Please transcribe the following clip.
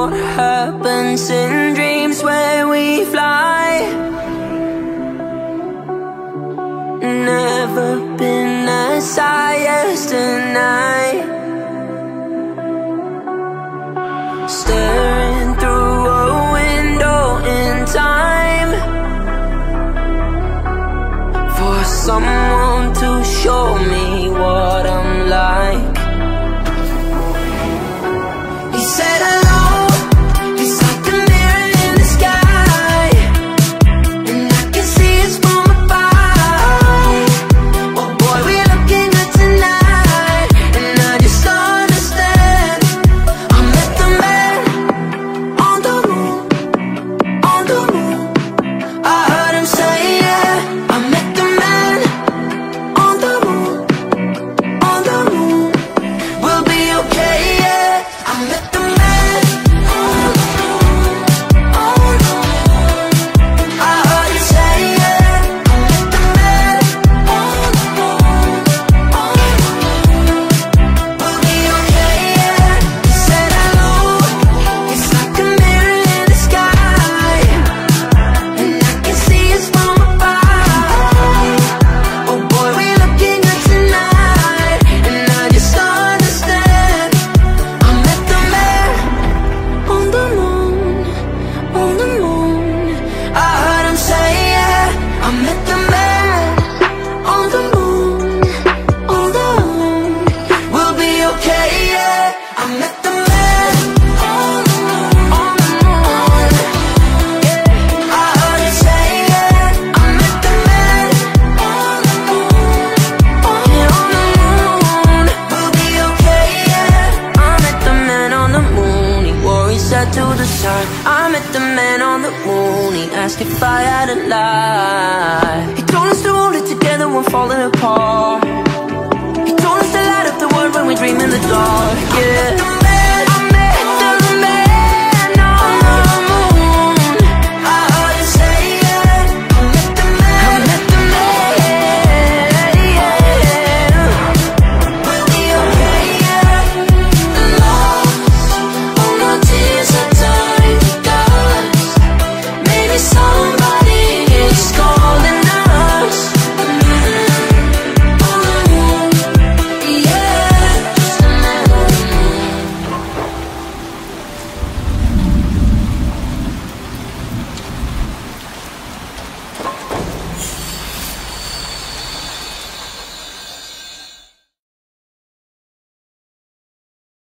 what happens in dreams where we fly? Never been as high as tonight to the sun I met the man on the moon. He asked if I had a lie. He told us to hold it together when falling apart. He told us to light up the world when we dream in the dark. Yeah.